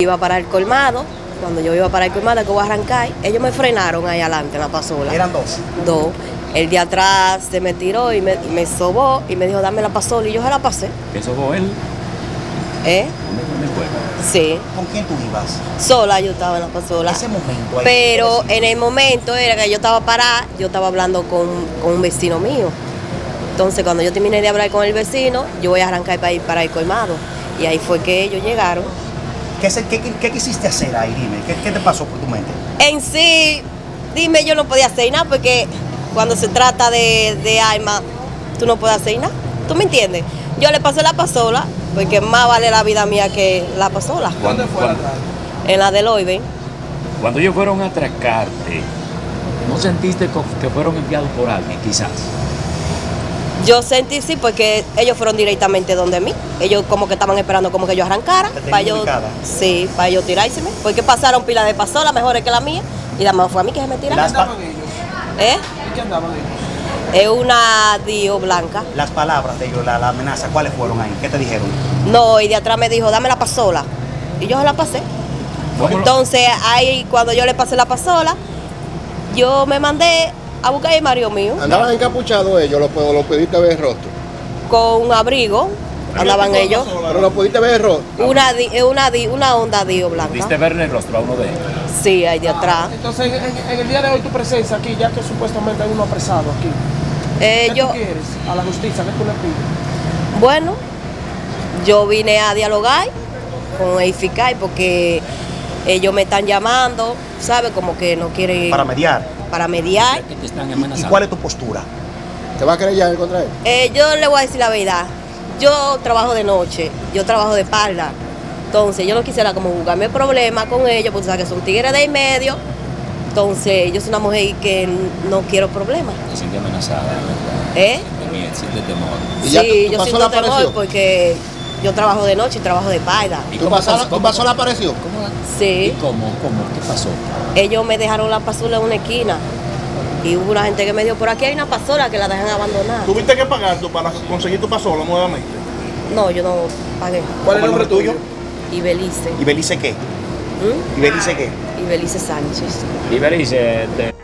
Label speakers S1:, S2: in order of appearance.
S1: Iba para el colmado, cuando yo iba para el colmado que voy a arrancar, ellos me frenaron ahí adelante en la pasola.
S2: Eran dos.
S1: Dos. El de atrás se me tiró y me, me sobó y me dijo, dame la pasola y yo se la pasé.
S3: Eso fue él.
S1: ¿Eh?
S3: ¿Dónde, dónde fue?
S1: Sí.
S2: ¿Con quién tú ibas?
S1: Sola yo estaba en la pasola.
S2: Ese momento ahí.
S1: Pero en el momento era que yo estaba parada, yo estaba hablando con, con un vecino mío. Entonces cuando yo terminé de hablar con el vecino, yo voy a arrancar para ir para el colmado. Y ahí fue que ellos llegaron.
S2: ¿Qué, qué- qué- quisiste hacer ahí? Dime, ¿qué, qué te pasó por tu mente?
S1: En sí, dime, yo no podía hacer nada porque cuando se trata de, de alma, tú no puedes hacer nada. ¿Tú me entiendes? Yo le pasé la pasola porque más vale la vida mía que la pasola.
S3: ¿Dónde fue? Cuando,
S1: En la de Loiben.
S3: cuando ellos fueron a atracarte, ¿no sentiste que fueron enviados por alguien, quizás?
S1: Yo sentí sí porque ellos fueron directamente donde mí. Ellos como que estaban esperando como que yo arrancara. Para yo, sí, para yo tirárseme. Porque pasaron pilas de pasola mejores que la mía. Y la más fue a mí que se me tiraron.
S2: Las, pa-
S1: ¿Eh?
S4: ¿Y qué andaban ellos?
S1: Es una Dio blanca.
S2: las palabras de ellos, la, la amenaza, ¿cuáles fueron ahí? ¿Qué te dijeron?
S1: No, y de atrás me dijo, dame la pasola. Y yo se la pasé.
S3: ¿Cómo lo-
S1: Entonces, ahí cuando yo le pasé la pasola, yo me mandé a buscar el marido mío
S5: Andaban encapuchados ellos, lo, lo pudiste ver el rostro.
S1: con un abrigo. Andaban ellos.
S5: Pero lo pudiste ver el rostro.
S1: Una, di- eh, una, di- una onda Dio blanca.
S3: ¿Viste verle el rostro a uno de ellos?
S1: Sí, ahí de atrás.
S4: Entonces, en, en- en el día de hoy tu presencia aquí, ya que supuestamente hay uno apresado aquí.
S1: Eh,
S4: ¿Qué
S1: yo,
S4: tú quieres a la justicia? ¿Qué tú le pides?
S1: bueno, yo vine a dialogar con el fiscal porque ellos me están llamando, ¿sabes? Como que no quieren
S2: Para mediar.
S1: Para mediar.
S3: Que te están
S2: ¿Y
S3: amenazando.
S2: cuál es tu postura?
S5: ¿Te va a querellar contra él?
S1: Eh, yo le voy a decir la verdad. Yo trabajo de noche, yo trabajo de espalda. Entonces, yo no quisiera como buscarme problemas con ellos, porque sabes que son tigres de en medio. Entonces, yo soy una mujer que no quiero problemas.
S3: Te sientes amenazada, ¿verdad?
S1: ¿Eh?
S3: Sientes temor.
S5: ¿Y ya
S1: sí,
S5: tu- tu
S1: yo siento temor porque yo trabajo de noche y trabajo de espalda.
S3: ¿Y
S5: ¿Tu
S3: cómo
S5: pasola,
S3: pasó?
S5: tu
S3: ¿Cómo-
S5: pasola apareció?
S3: ¿Cómo? ¿Y
S1: Sí,
S3: cómo? ¿Cómo? ¿Qué pasó?
S1: ellos me dejaron la pasola en una esquina. Y hubo una gente que me dijo, por aquí hay una pasola que la dejan abandonada.
S6: ¿Tuviste que pagar tú para conseguir tu pasola nuevamente?
S1: No, yo no pagué.
S4: ¿Cuál es el
S2: ¿Cómo
S4: nombre tuyo?
S1: Y Belice.
S2: ¿Y Belice qué?
S1: ¿Mm?
S2: ¿Y Belice qué?
S1: Y Belice Sánchez.
S3: Y Belice, te-